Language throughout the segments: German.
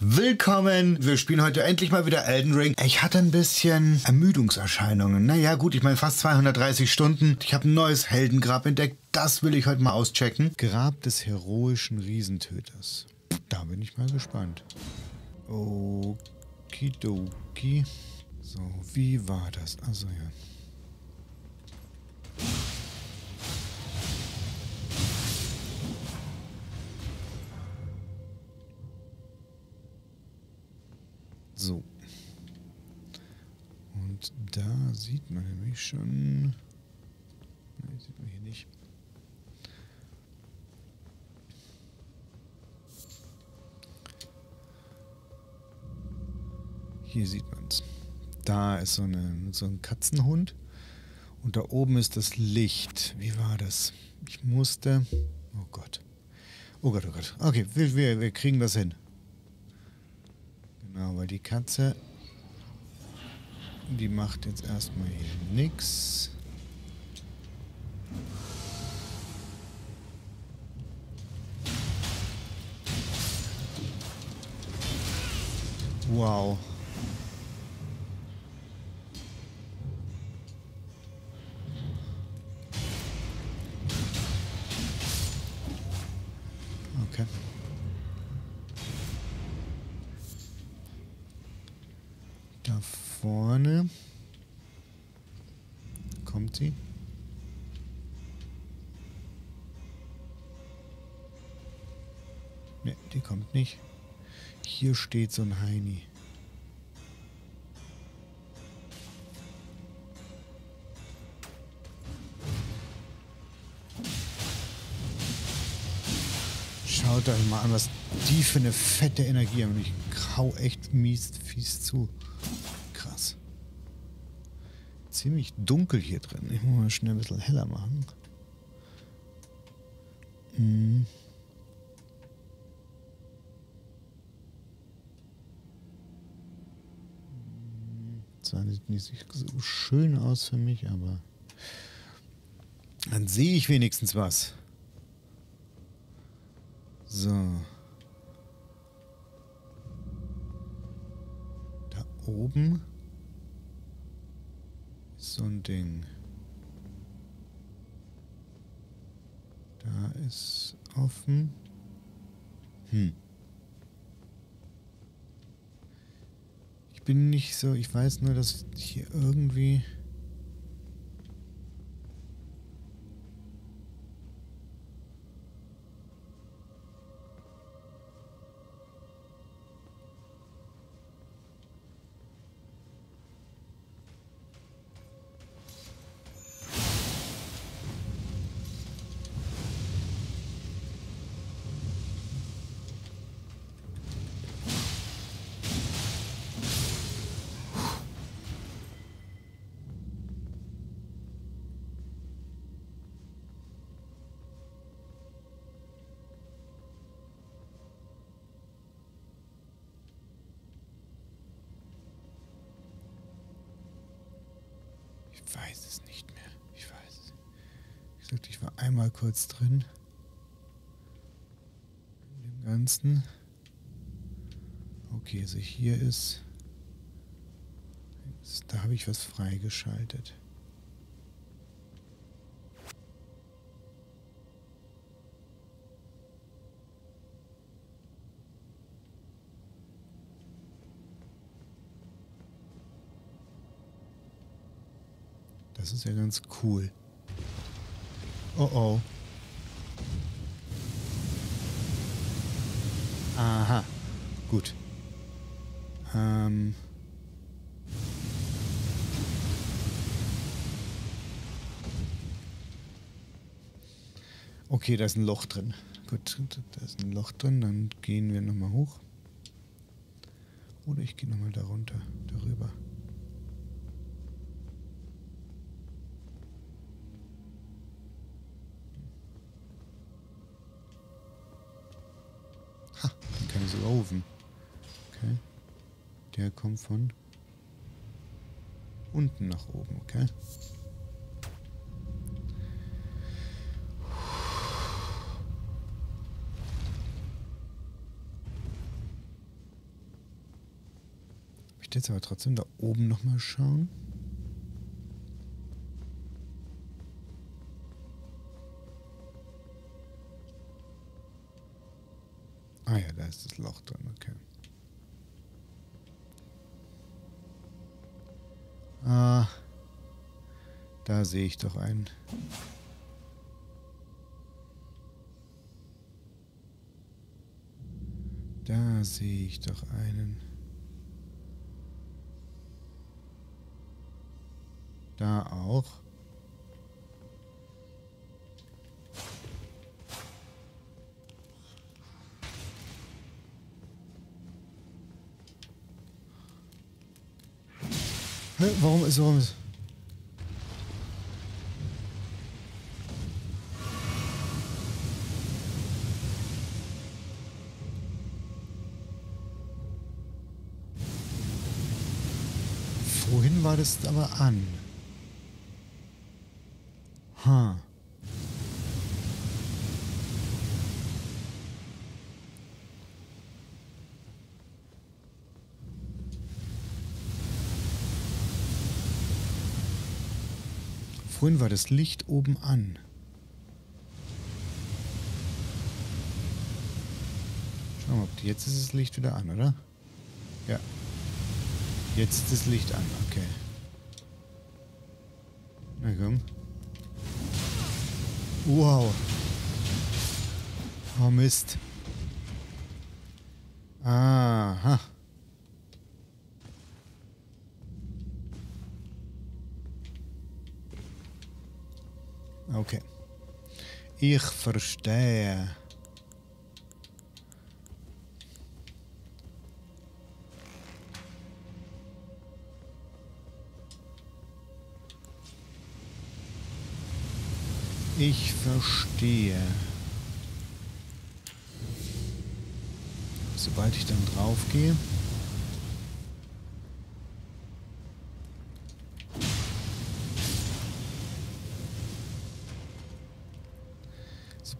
Willkommen! Wir spielen heute endlich mal wieder Elden Ring. Ich hatte ein bisschen Ermüdungserscheinungen. Naja, gut, ich meine fast 230 Stunden. Ich habe ein neues Heldengrab entdeckt. Das will ich heute mal auschecken. Grab des heroischen Riesentöters. Da bin ich mal gespannt. Okidoki. So, wie war das? Also ja. So. Und da sieht man nämlich schon... Nein, sieht man hier nicht. Hier sieht man es. Da ist so, eine, so ein Katzenhund. Und da oben ist das Licht. Wie war das? Ich musste... Oh Gott. Oh Gott, oh Gott. Okay, wir, wir, wir kriegen das hin. Genau, weil die Katze, die macht jetzt erstmal hier nix. Wow. Vorne kommt sie. Ne, die kommt nicht. Hier steht so ein Heini. Schaut euch mal an, was die für eine fette Energie haben. Ich hau echt mies, fies zu. Ziemlich dunkel hier drin. Ich muss mal schnell ein bisschen heller machen. Hm. Zwar sieht nicht so schön aus für mich, aber dann sehe ich wenigstens was. So. Da oben so ein Ding. Da ist offen. Hm. Ich bin nicht so, ich weiß nur, dass hier irgendwie... einmal kurz drin. In Ganzen. Okay, also hier ist... Da habe ich was freigeschaltet. Das ist ja ganz cool. Oh oh. Aha. Gut. Ähm. Okay, da ist ein Loch drin. Gut, da ist ein Loch drin. Dann gehen wir nochmal hoch. Oder ich gehe nochmal darunter, darüber. Laufen. Okay. Der kommt von unten nach oben, okay? Ich jetzt aber trotzdem da oben nochmal schauen. Ist das Loch drin, okay. Ah, da sehe ich doch einen. Da sehe ich doch einen. Da auch. Hä, warum ist, warum ist... Vorhin war das aber an. Ha. Vorhin war das Licht oben an. Schauen wir mal, jetzt ist das Licht wieder an, oder? Ja. Jetzt ist das Licht an, okay. Na komm. Wow. Oh Mist. Aha. Okay. Ich verstehe. Ich verstehe. Sobald ich dann drauf gehe.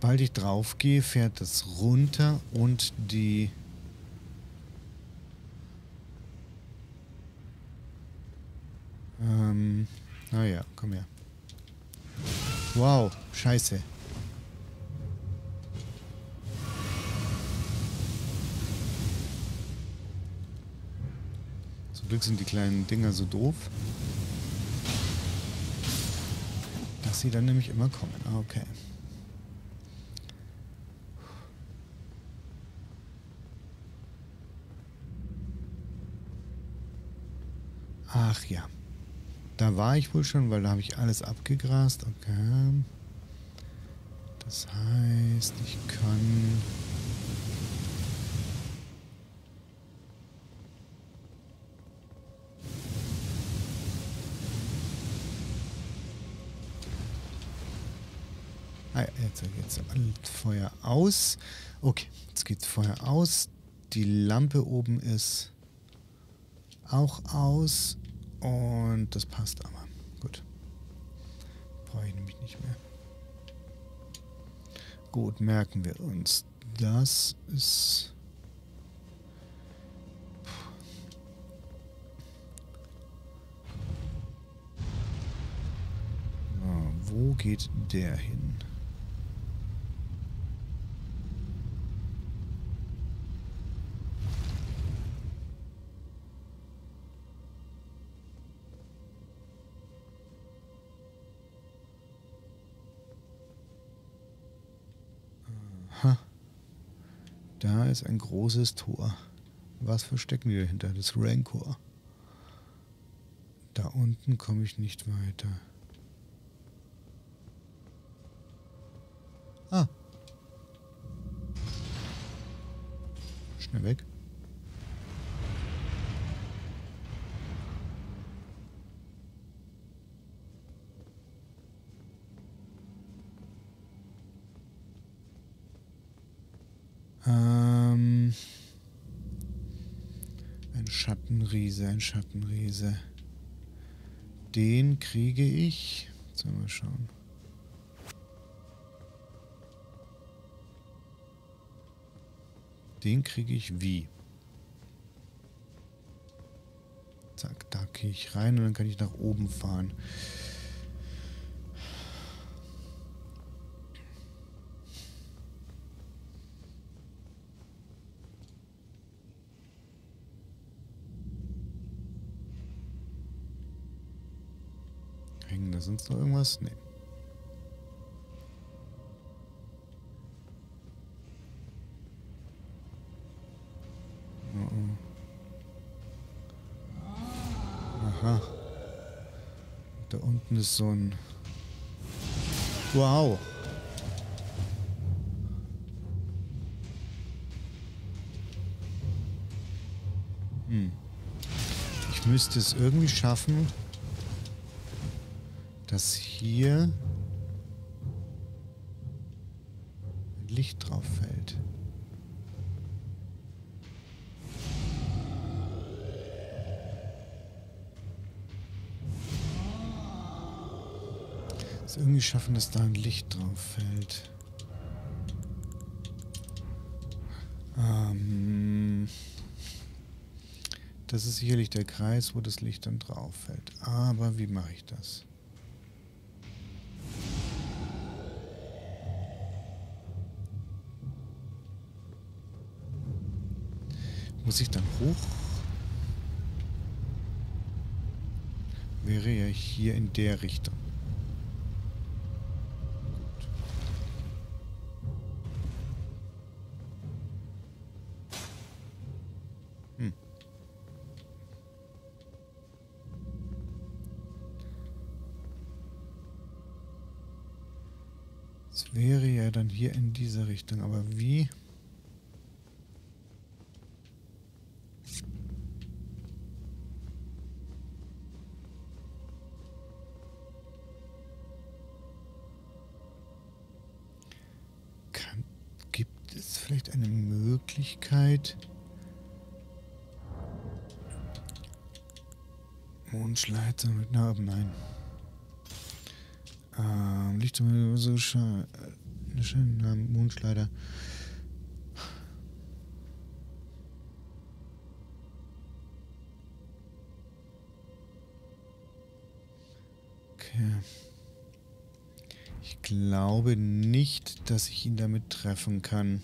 Sobald ich drauf gehe, fährt das runter und die... Ähm, naja, komm her. Wow, scheiße. Zum Glück sind die kleinen Dinger so doof. Dass sie dann nämlich immer kommen. Ah, okay. Ach ja. Da war ich wohl schon, weil da habe ich alles abgegrast. Okay. Das heißt, ich kann... Ah, jetzt geht's Feuer aus. Okay, jetzt geht's Feuer aus. Die Lampe oben ist auch aus. Und das passt aber. Gut. Brauche ich nämlich nicht mehr. Gut, merken wir uns. Das ist... So, wo geht der hin? Da ist ein großes Tor. Was verstecken wir dahinter? Das Rancor. Da unten komme ich nicht weiter. Ah. Schnell weg. Ähm, ein Schattenriese, ein Schattenriese. Den kriege ich. Jetzt mal schauen. Den kriege ich wie? Zack, da gehe ich rein und dann kann ich nach oben fahren. Hängen da sonst noch irgendwas? Nee. Aha. Da unten ist so ein... Wow. Hm. Ich müsste es irgendwie schaffen, dass hier Licht drauf fällt. Es irgendwie schaffen, dass da ein Licht drauf fällt. Ähm, das ist sicherlich der Kreis, wo das Licht dann drauf fällt. Aber wie mache ich das? Muss ich dann hoch? Wäre ja hier in der Richtung. Hm. Es wäre ja dann hier in diese Richtung, aber wie? Möglichkeit? Mondschleiter mit Narben, nein. Ähm, Licht so schön. Namen Mondschleider. Okay. Ich glaube nicht, dass ich ihn damit treffen kann.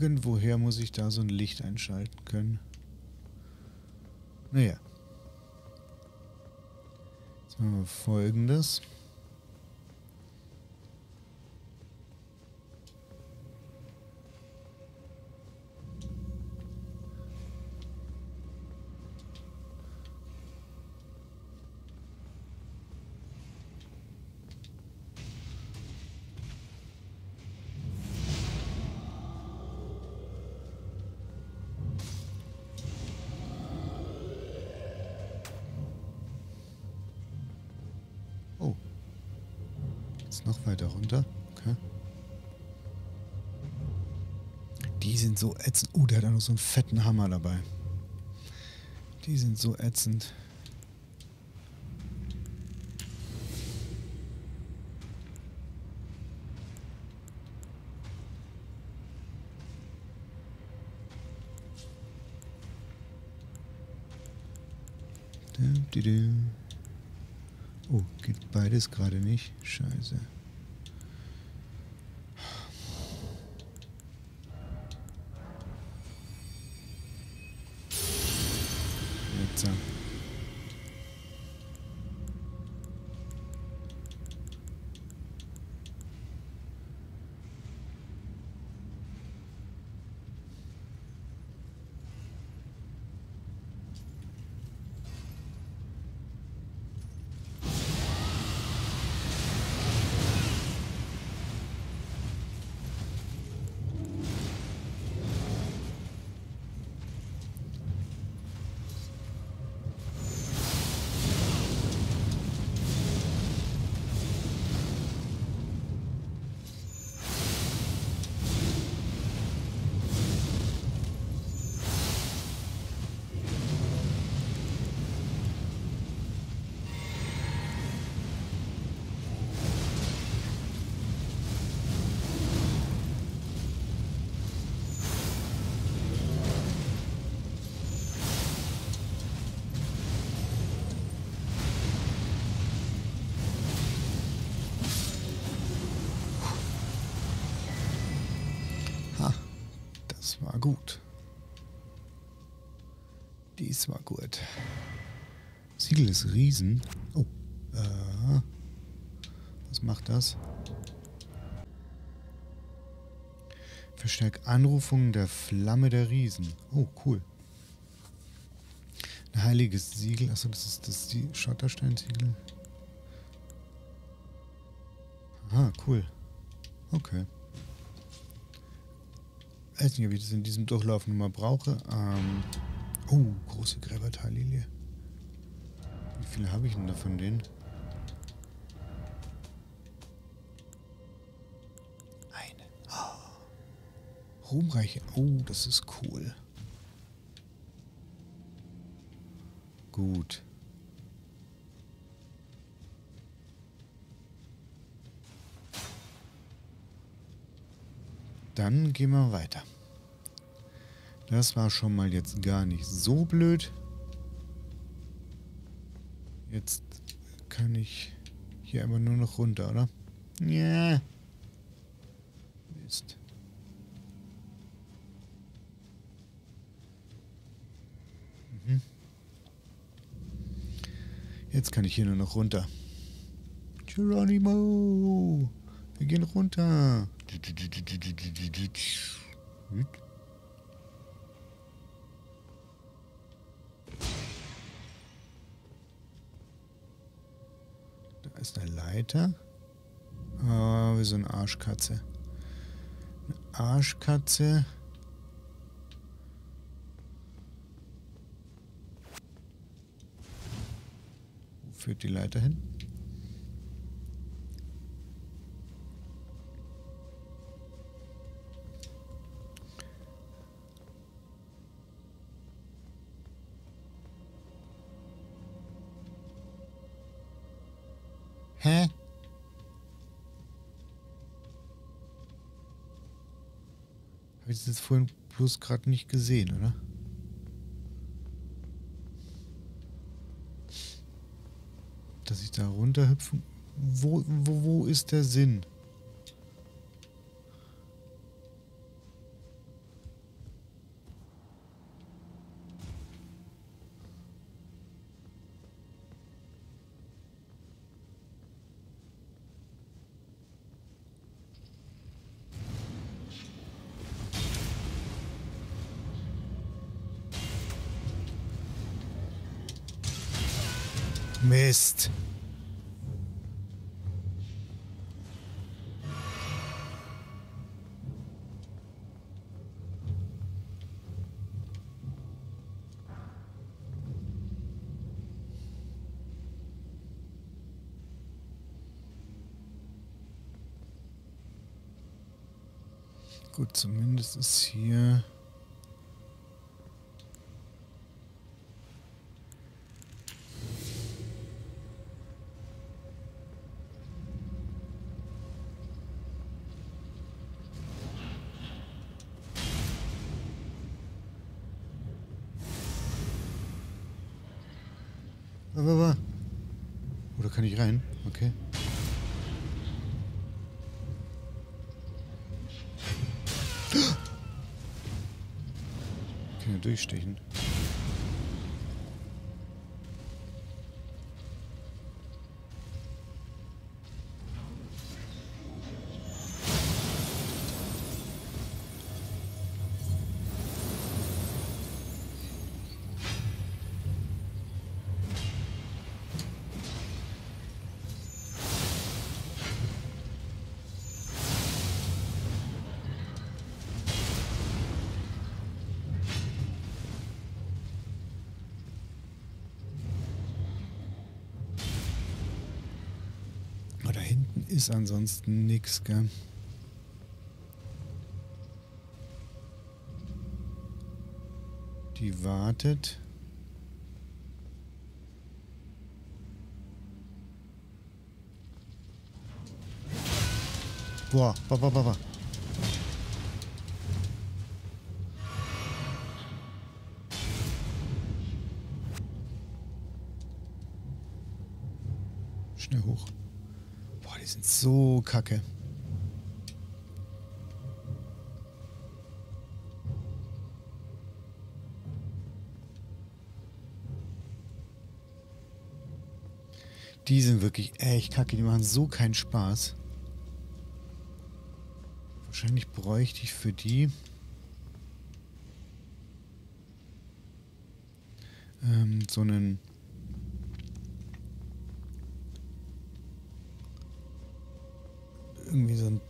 Irgendwoher muss ich da so ein Licht einschalten können. Naja. Jetzt machen wir folgendes. Jetzt noch weiter runter. Okay. Die sind so ätzend. Oh, der hat auch noch so einen fetten Hammer dabei. Die sind so ätzend. Dum, di, dum. Oh, geht beides gerade nicht. Scheiße. War gut. Dies war gut. Siegel des Riesen. Oh, äh, was macht das? Verstärkt Anrufungen der Flamme der Riesen. Oh, cool. Ein heiliges Siegel. Achso, das ist das Schottersteinsiegel. Ah, cool. Okay. Weiß nicht, ob ich das in diesem Durchlauf nochmal brauche. Ähm. Oh, große Gräbertallilie. Wie viele habe ich denn da von denen? Ruhmreiche. Oh, das ist cool. Gut. Dann gehen wir weiter. Das war schon mal jetzt gar nicht so blöd. Jetzt kann ich hier aber nur noch runter, oder? Ja. Mist. Jetzt kann ich hier nur noch runter. Geronimo! Wir gehen runter. Da ist eine Leiter. Ah, oh, wie so eine Arschkatze. Eine Arschkatze. führt die Leiter hin? Vorhin bloß gerade nicht gesehen, oder? dass ich da runterhüpfen... Wo, wo, wo ist der Sinn? Mist. Gut, zumindest ist hier... Oder kann ich rein? Okay. Kann ja durchstechen. Ist ansonsten nichts, gell? Die wartet. Boah, boah, boah, boah. sind so kacke. Die sind wirklich echt kacke, die machen so keinen Spaß. Wahrscheinlich bräuchte ich für die... Ähm, so einen...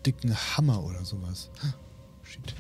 dicken Hammer oder sowas. Shit.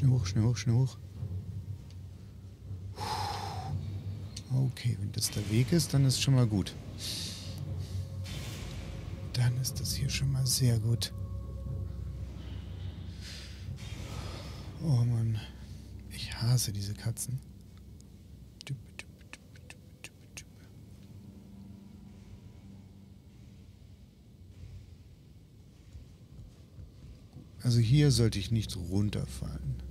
Schnell hoch, schnell hoch, schnell hoch. Okay, wenn das der Weg ist, dann ist schon mal gut. Dann ist das hier schon mal sehr gut. Oh Mann. Ich hasse diese Katzen. Also hier sollte ich nicht runterfallen.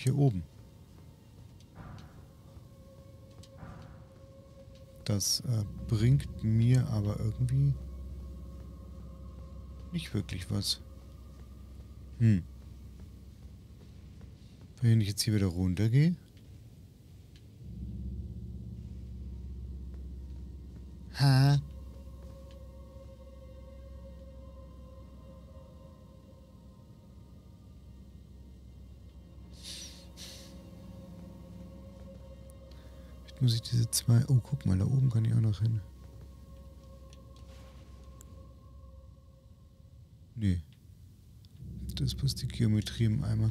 Jetzt bin ich hier oben. Das äh, bringt mir aber irgendwie nicht wirklich was. Hm. Wenn ich jetzt hier wieder runtergehe. Ha. Muss ich diese zwei... Oh, guck mal, da oben kann ich auch noch hin. Nee. Das bloß die Geometrie im Eimer.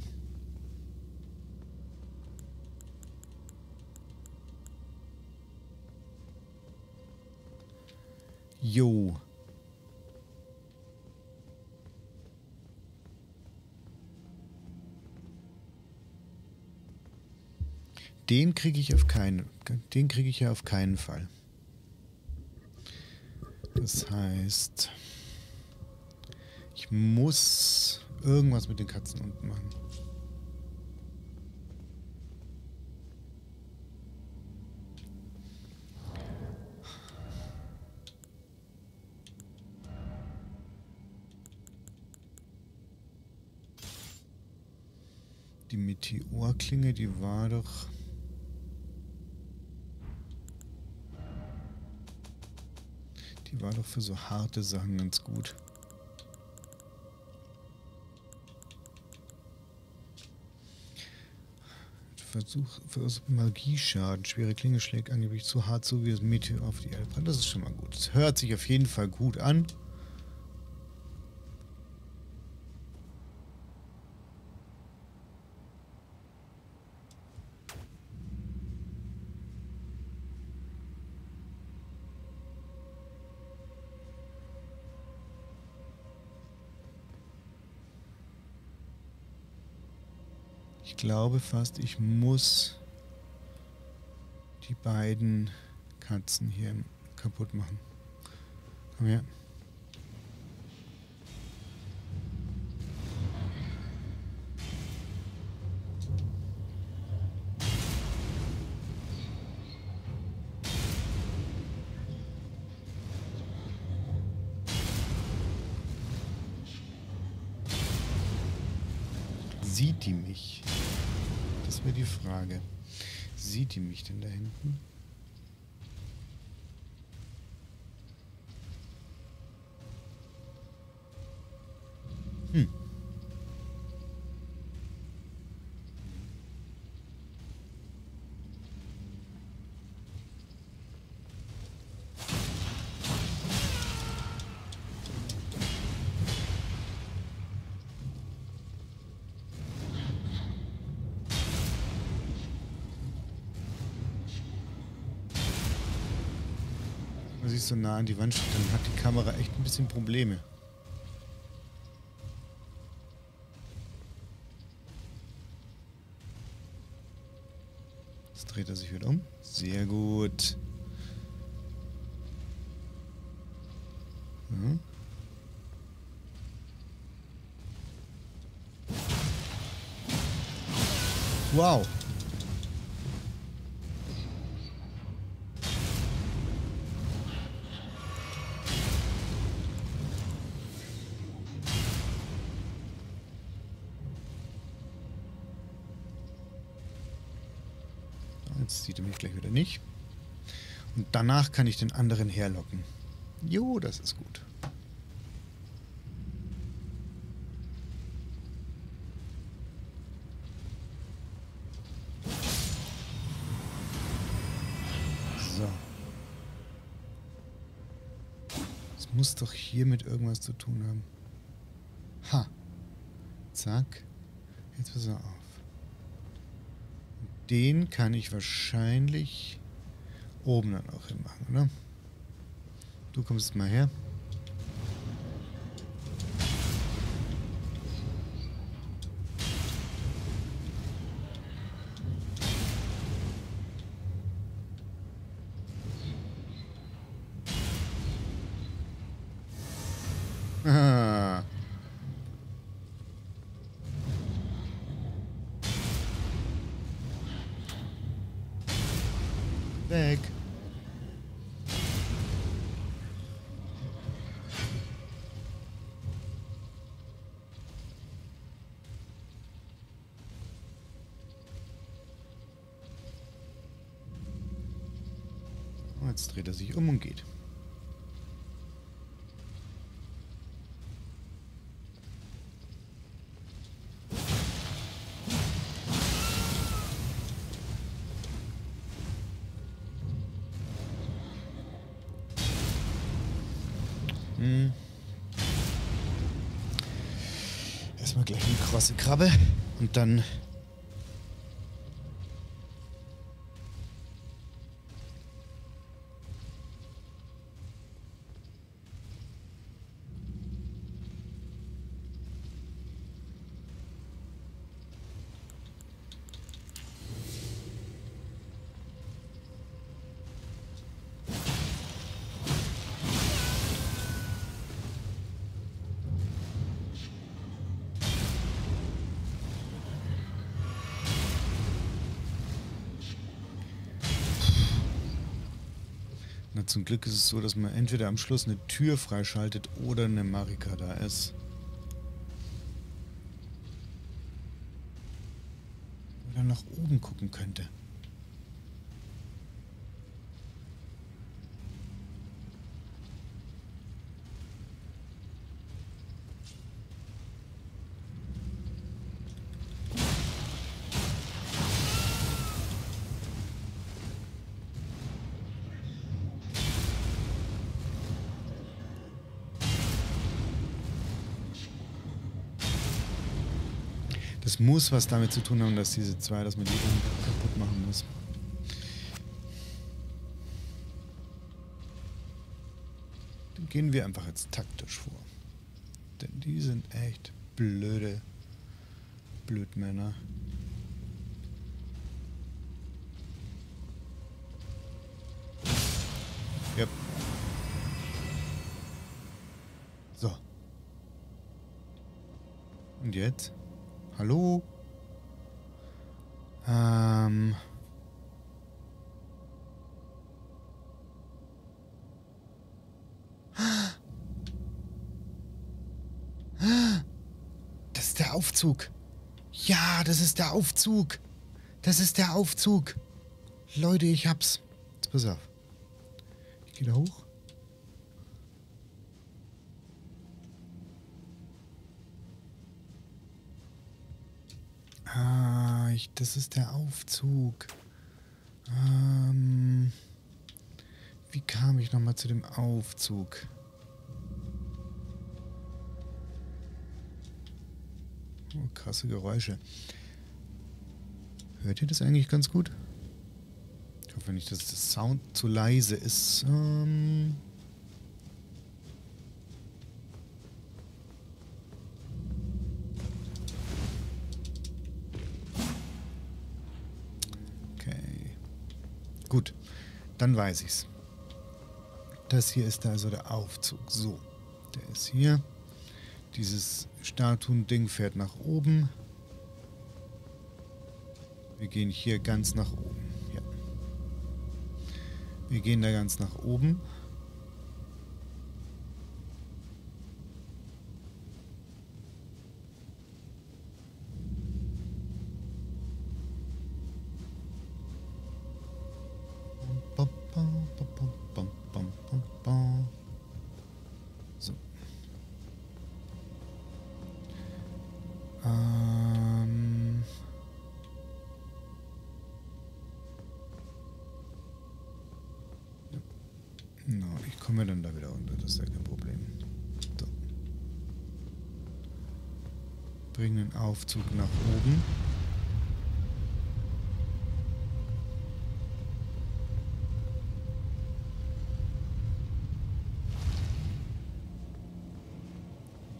Den kriege ich auf keinen, den kriege ich ja auf keinen Fall. Das heißt, ich muss irgendwas mit den Katzen unten machen. Die Meteorklinge, die war doch... Die war doch für so harte Sachen ganz gut. Versuch, Versuch Magieschaden. Schwere Klinge schlägt angeblich zu hart, so wie das Meteor auf die Erde. Das ist schon mal gut. Das hört sich auf jeden Fall gut an. Glaube fast, ich muss die beiden Katzen hier kaputt machen. Komm her. Sieht die mich? Das wäre die Frage. Sieht die mich denn da hinten? So nah an die Wand stehe, dann hat die Kamera echt ein bisschen Probleme. Jetzt sieht er mich gleich wieder nicht. Und danach kann ich den anderen herlocken. Jo, das ist gut. So. Das muss doch hier mit irgendwas zu tun haben. Ha. Zack. Jetzt pass auf. Den kann ich wahrscheinlich oben dann auch hinmachen, oder? Du kommst mal her. Weg. Jetzt dreht er sich um und geht. Krabbe und dann. Zum Glück ist es so, dass man entweder am Schluss eine Tür freischaltet oder eine Marika da ist. Oder nach oben gucken könnte. Das muss was damit zu tun haben, dass diese zwei, man die irgendwie kaputt machen muss. Dann gehen wir einfach jetzt taktisch vor. Denn die sind echt blöde Blödmänner. Yep. So. Und jetzt? Hallo? Ähm. Das ist der Aufzug. Ja, das ist der Aufzug. Das ist der Aufzug. Leute, ich hab's. Jetzt pass auf. Ich gehe da hoch. Ah, ich, das ist der Aufzug. Ähm, wie kam ich nochmal zu dem Aufzug? Oh, krasse Geräusche. Hört ihr das eigentlich ganz gut? Ich hoffe nicht, dass das Sound zu leise ist. Ähm Gut, dann weiß ich's. Das hier ist also der Aufzug. So, der ist hier. Dieses Statuen-Ding fährt nach oben. Wir gehen hier ganz nach oben. Ja. Wir gehen da ganz nach oben. Aufzug nach oben.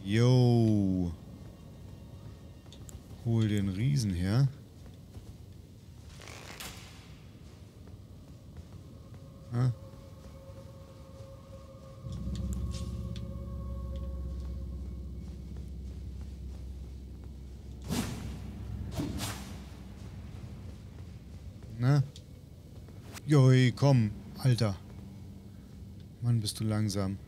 Yo. Hol den Riesen her. Komm, Alter. Mann, bist du langsam.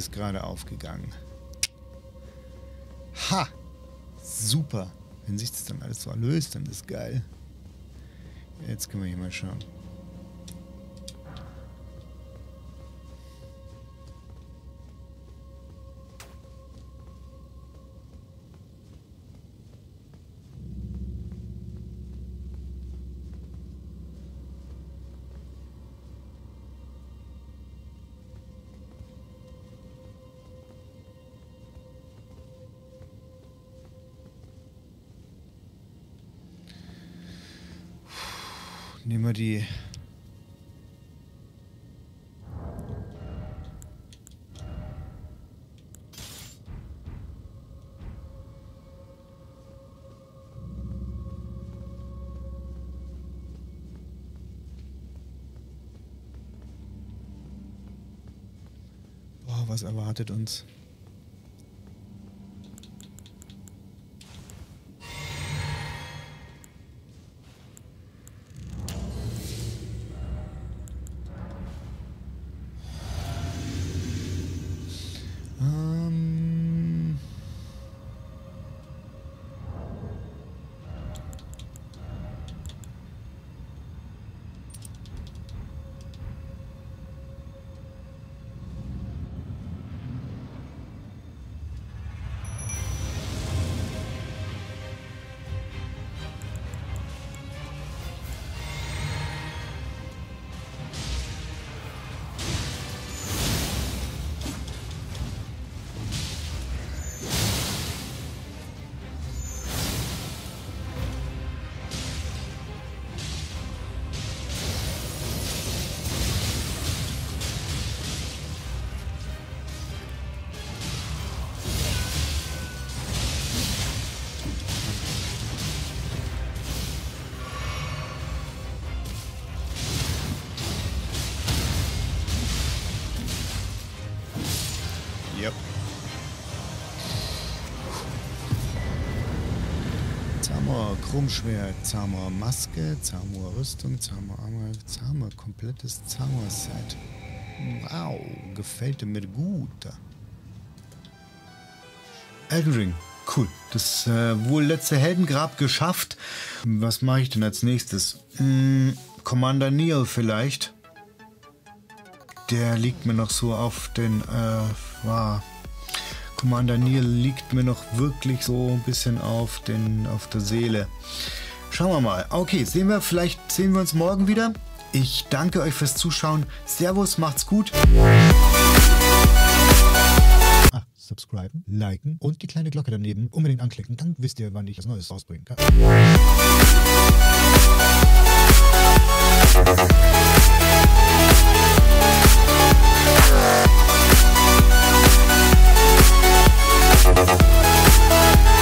Ist gerade aufgegangen. Ha! Super. Wenn sich das dann alles so löst, dann ist geil. Jetzt können wir hier mal schauen. Die. Boah, was erwartet uns? Zamor Krummschwert, Zamor Maske, Zamor Rüstung, Zamor Armor, Zamor komplettes Zamor Set. Wow, gefällt mir gut. Elden Ring. Cool. Das äh, wohl letzte Heldengrab geschafft. Was mache ich denn als nächstes? Hm, Commander Neil vielleicht. Der liegt mir noch so auf den... Äh, war Commander Neil liegt mir noch wirklich so ein bisschen auf, den, auf der Seele. Schauen wir mal. Okay, sehen wir, vielleicht sehen wir uns morgen wieder. Ich danke euch fürs Zuschauen. Servus, macht's gut. Ah, subscriben, liken und die kleine Glocke daneben unbedingt anklicken. Dann wisst ihr, wann ich was Neues rausbringen kann. Thank フフフフ。